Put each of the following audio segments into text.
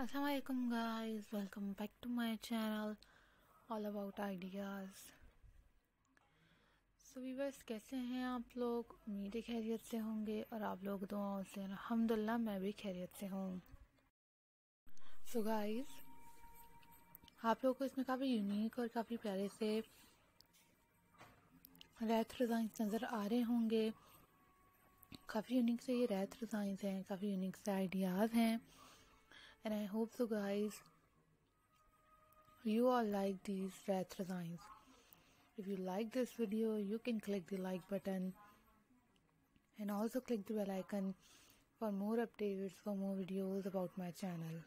Assalamualaikum, guys. Welcome back to my channel. All about ideas. So, viewers, कैसे हैं आप लोग? उम्मीद खैरियत से होंगे और आप लोग दुआओं से अल्हम्दुलिल्लाह, मैं भी खैरियत से हूँ। सो गाइस आप लोगों को इसमें काफ़ी यूनिक और काफ़ी प्यारे से रैथ डिज़ाइन नज़र आ रहे होंगे। काफ़ी यूनिक से ये रैथ डिज़ाइन हैं, काफ़ी यूनिक से आइडियाज़ हैं। and I hope so guys you all like these red designs if you like this video you can click the like button and also click the bell icon for more updates for more videos about my channel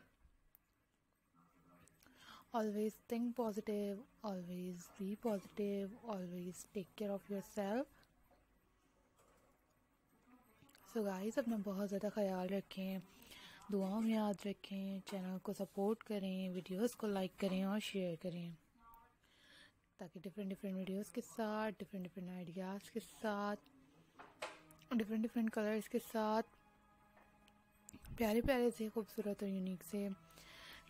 always think positive always be positive always take care of yourself so guys अपना बहुत ज़्यादा ख्याल रखें दुआओं में याद रखें, channel को सपोर्ट करें, वीडियोस को लाइक करें और शेयर करें। ताकि डिफरेंट डिफरेंट वीडियोस के साथ डिफरेंट डिफरेंट आइडियाज़ के साथ डिफरेंट डिफरेंट कलर्स के साथ, प्यारे प्यारे से, खूबसूरत और यूनिक से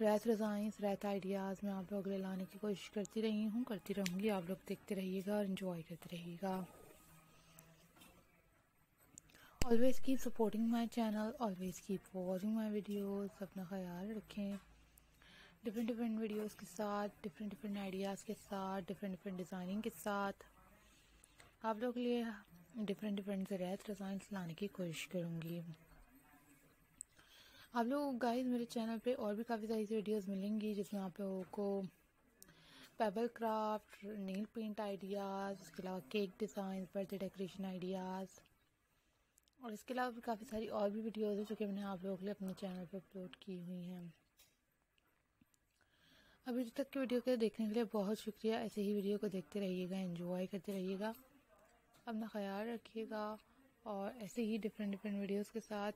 रैत डिज़ाइंस रैत आइडियाज़ मैं आप लोग लाने की कोशिश करती रही हूँ, करती रहूँगी। आप लोग देखते रहिएगा और इन्जॉय करते रहिएगा। Always keep supporting my channel always keep watching my videos अपना ख्याल रखें। डिफरेंट डिफरेंट वीडियोज़ के साथ डिफरेंट डिफरेंट आइडियाज़ के साथ डिफरेंट डिफरेंट डिज़ाइनिंग के साथ। आप लोग के लिए डिफरेंट डिफरेंट से रेत डिज़ाइंस लाने की कोशिश करूँगी। आप लोग गाइस मेरे चैनल पे और भी काफ़ी सारी वीडियोस मिलेंगी, जिसमें आप लोगों को pebble craft nail paint ideas उसके अलावा cake design birthday decoration ideas और इसके अलावा भी काफ़ी सारी और भी वीडियोज़ हैं जो कि मैंने आप लोगों के लिए अपने चैनल पर अपलोड की हुई हैं। अभी तक की वीडियो को देखने के लिए बहुत शुक्रिया। ऐसे ही वीडियो को देखते रहिएगा एंजॉय करते रहिएगा। अपना ख्याल रखिएगा और ऐसे ही डिफरेंट डिफरेंट वीडियोस के साथ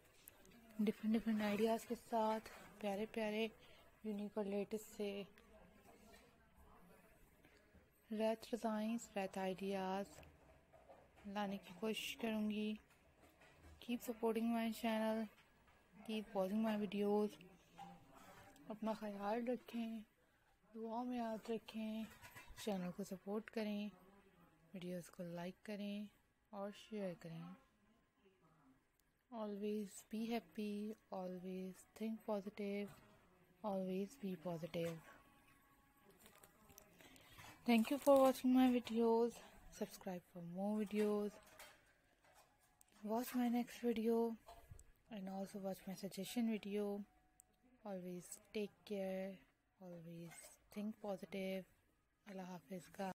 डिफरेंट डिफरेंट आइडियाज़ के साथ, प्यारे प्यारे यूनिक और लेटेस्ट से रैत डिज़ाइंस रैत आइडियाज़ लाने की कोशिश करूँगी। Keep supporting my channel keep watching my videos अपना ख्याल रखें दुआ में याद रखें चैनल को सपोर्ट करें वीडियोज़ को लाइक करें और शेयर करें. Always be happy always think positive always be positive thank you for watching my videos subscribe for more videos watch my next video and also watch my suggestion video. Always take care. Always think positive. Allah hafiz